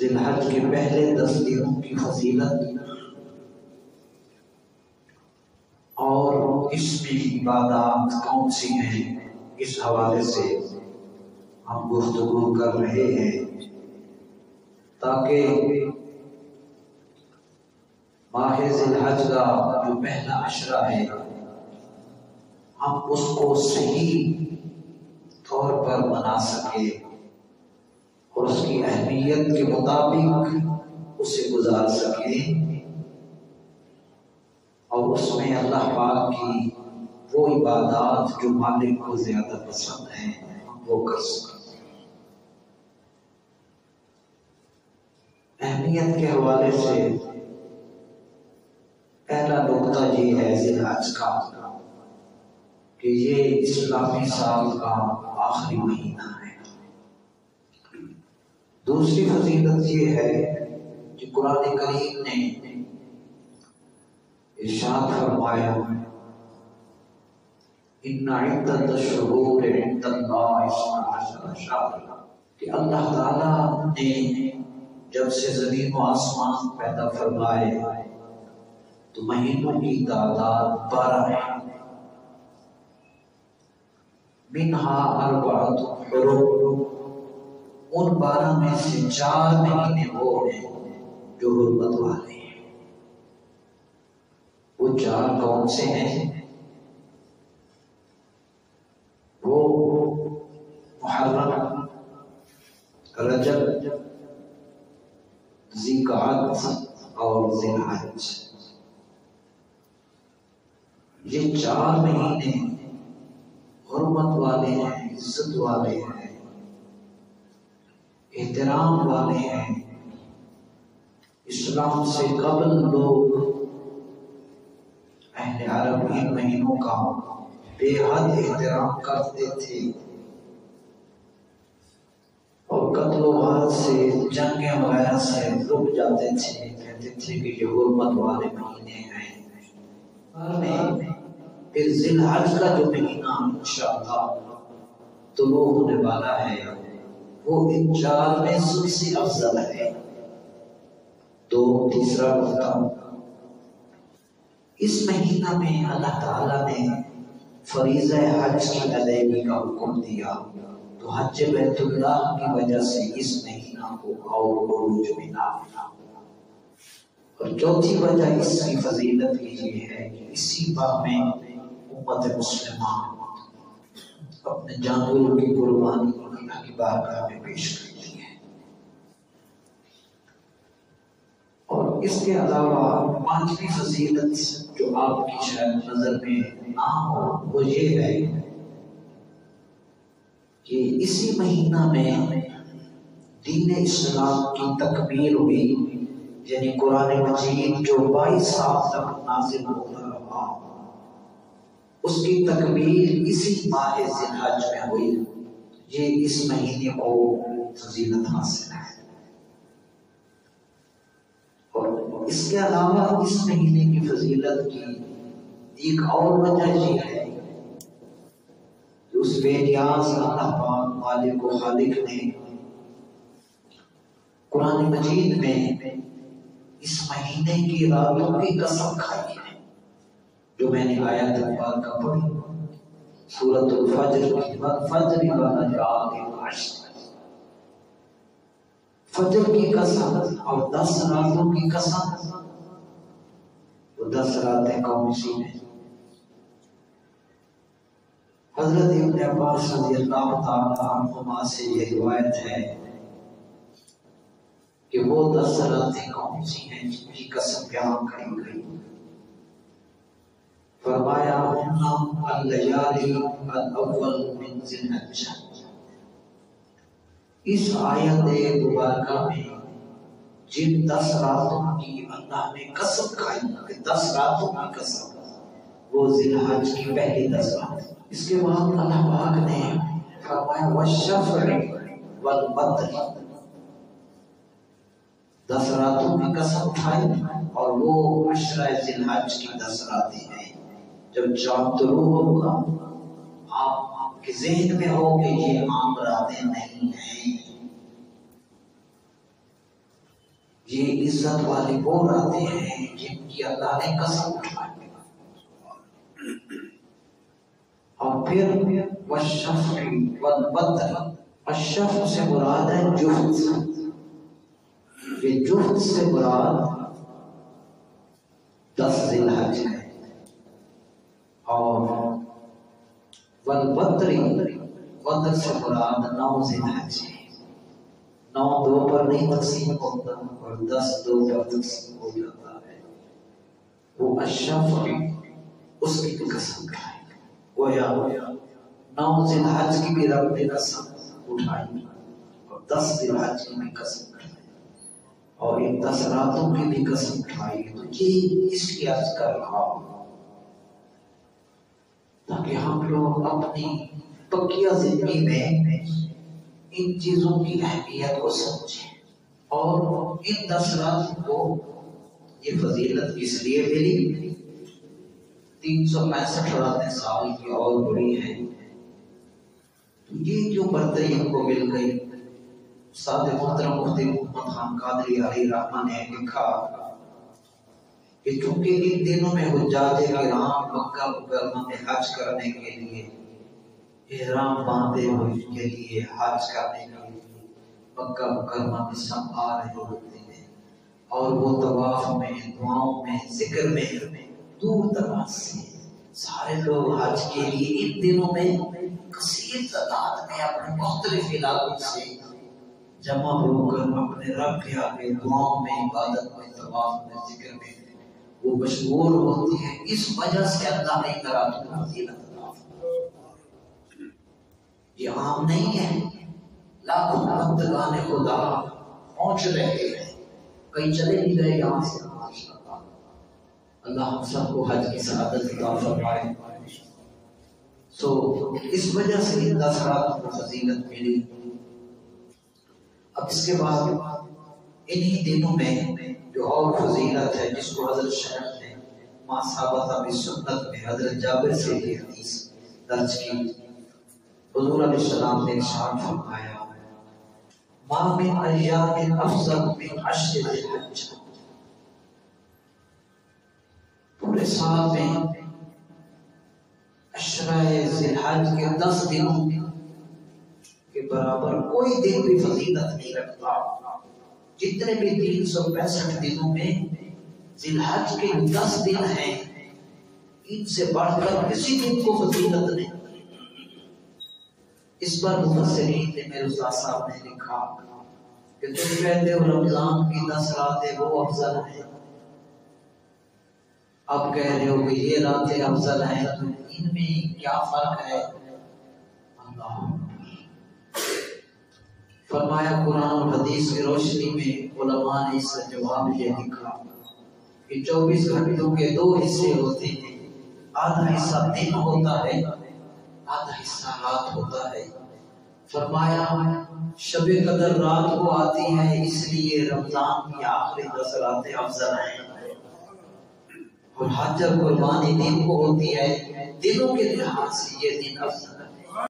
ذلحج کے پہلے دس دنوں کی فضیلت اور اس میں عبادات کون سی ہیں؟ اس حوالے سے ہم گفتگو کر رہے ہیں تاکہ ماہ ذلحج کا جو پہلا عشرہ ہے، ہم اس کو صحیح طور پر بنا سکے اور اس کی اہمیت کے مطابق اسے گزار سکے۔ اور اس میں اللہ پاک کی وہ عبادات جو مالک کو زیادہ پسند ہیں، وہ کر سکیں اہمیت کے حوالے سے پہلا نقطہ یہ ہے ذراج کا، کہ یہ اسلامی سال کا آخری مہینہ۔ ہے دوسری فضیلت یہ ہے کہ قرآن کریم نے ارشاد فرمایا ان عدت الشہور عند اللہ اسم عشر شہر کہ اللہ تعالیٰ نے جب سے زمین و آسمان پیدا فرمائے، تو مہینوں کی تعداد بارہ ہے منہا اربعت حرم ان بارہ میں سے چار مہینے وہ ہیں جو حرمت والے ہیں؟ وہ چار کون سے ہیں؟ وہ محرم، رجب زکات اور ذلحج یہ چار مہینے حرمت والے ہیں، عزت والے ہیں۔ احترام والے ہیں۔ اسلام سے قبل لوگ اہل عرب ان مہینوں کا بے حد احترام کرتے تھے۔ اور قتل و غارت سے جنگیں وغیرہ سے رک جاتے تھے۔ کہتے تھے کہ یہ حرمت والے مہینے ہیں۔ پھر ذلحج کا جو مہینہ انشاءاللہ طلوع ہونے والا ہے وہ ان چار میں سب سے افضل ہے۔ تو تیسرا نقطہ۔ اس مہینہ میں اللہ تعالیٰ نے فریضہ حج کی ادائیگی کا حکم دیا۔ تو حج بیت اللہ کی وجہ سے اس مہینہ کو اور عروج میں نام اور چوتھی وجہ اس کی فضیلت کی یہ ہے کہ اسی ماہ میں امت مسلمہ اپنے جانوروں کی قربانی اللہ کی بارگاہ میں پیش کرتی ہے اور اس کے علاوہ پانچویں فضیلت جو آپ کی شاید نظر میں نہ ہو، وہ یہ ہے کہ اسی مہینہ میں دین اسلام کی تکمیل ہوئی یعنی قرآن مجید جو بائیس سال تک نازل ہوتا رہا، اس کی تکمیل اسی ماہ زنحج میں ہوئی۔ یہ اس مہینے کو فضیلت حاصل ہے۔ اور اس کے علاوہ اس مہینے کی فضیلت کی ایک اور وجہ یہ ہے کہ اس بے نیاز اللہ پاک مالک و خالق نے قرآن مجید میں اس مہینے کی راتوں کی قسم کھائی ہے، جو میں نے آیا آیت اقبال کا پڑھی سورت الفجر کی فجر والا فجر کی قسم اور دس راتوں کی قسم. وہ دس راتیں کون سی ہیں. حضرت ابن عباس رضی اللہ تعالی عنہما سے یہ روایت ہے کہ وہ دس راتیں کون سی ہیں جن کی قسم بیان کری گئی۔ فرمایا اللیالی الاول من ذلحج اس آیت مبارکہ میں جن دس راتوں کی اللہ نے قسم کھائی کہ دس راتوں کی قسم، وہ ذلحج کی پہلی دس رات۔ اس کے بعد اللہ پاک نے فرمایا، والشفع والبدر. دس راتوں کی قسم کھائی اور وہ عشرہ ذلحج کی دس راتیں ہیں۔ جب چاند طلوع ہوگا۔ آپ آپ کے ذہن میں ہو کہ یہ عام راتیں نہیں ہیں۔ یہ عزت والے وہ آتے ہیں جن کی اللہ نے قسم اٹھائی۔ اور پھر وشف والبدر۔ اشف سے مراد ہے جفت۔ یہ جفت سے مراد دس ذی الحج ہے۔ اور والبدر بدر سے مراد نو ذی ہے۔ نو دو پر نہیں، تقسیم ہوتا اور دس دو پر تقسیم ہو جاتا ہے۔ وہ اشرف اس کی بھی قسم کھائے وہ یا نو ذی الحج کی بھی رب نے قسم اٹھائی اور دس ذی الحج کی بھی قسم اٹھائی۔ اور ان دس راتوں کی بھی قسم اٹھائی۔ تو یہ اس کی عرض کر رہا۔ ہوں تاکہ ہم لوگ اپنی پکیا زندگی میں ان چیزوں کی اہمیت کو سمجھیں اور ان دس رات کو یہ فضیلت اس لیے ملی تین سو پینسٹھ راتیں سال کی اور بڑی ہیں۔ یہ جو برتری ہم کو مل گئی ساتھ محترم مفتی محمد خان قادری علی رحمان نے لکھا کہ چونکہ ان دنوں میں حجاج کرام مکہ مکرمہ میں حج کرنے کے لیے، احرام باندھے ہوئے کے لیے حج کرنے کے لیے مکہ مکرمہ میں سب آ رہے ہوتے ہیں۔ اور وہ طواف میں، دعاؤں میں، ذکر میں دور دراز سے سارے لوگ حج کے لیے ان دنوں میں کثیر تعداد میں اپنے مختلف علاقوں سے جمع ہو کر اپنے رب کے آگے دعاؤں میں، عبادت میں، طواف میں، ذکر میں وہ مشغول ہوتی ہے اس وجہ سے اللہ نے کرا تو یہ عام نہیں ہے۔ لاکھوں بندگان خدا پہنچ رہے ہیں۔ کئی چلے بھی گئے یہاں سے۔ اللہ ہم سب کو حج کی سعادت عطا فرمائے۔ سو اس وجہ سے ان دس رات کو فضیلت ملی۔ اب اس کے بعد انہی دنوں میں جو اور فضیلت ہے جس کو حضرت شیخ نے ماں ثابت ابی سنت میں حضرت جابر سے یہ حدیث درج کی، حضور علیہ السلام نے ارشاد فرمایا، ما من ایام افضل من عشر الحج پورے سال میں عشرہ ذی کے دس دنوں کے برابر کوئی دن بھی فضیلت نہیں رکھتا۔ جتنے بھی تین سو پینسٹھ دنوں میں ذی الحج کے دس دن ہیں، ان سے بڑھ کر کسی دن کو فضیلت نہیں۔ اس پر مفسرین نے میرے استاد صاحب نے لکھا کہ تم کہتے ہو رمضان کی دس راتیں وہ افضل ہیں۔ اب کہہ رہے ہو کہ یہ راتیں افضل ہیں، تو ان میں کیا فرق ہے؟ اللہ۔ فرمایا قرآن اور حدیث کی روشنی میں علماء نے اس کا جواب یہ لکھا کہ چوبیس گھنٹوں کے دو حصے ہوتے ہیں۔ آدھا حصہ دن ہوتا ہے، آدھا حصہ رات ہوتا ہے۔ فرمایا، شب قدر رات کو آتی ہے، اس لیے رمضان کی آخری دس راتیں افضل ہیں۔ اور حج قربانی دن کو ہوتی ہے، دنوں کے لحاظ سے یہ دن افضل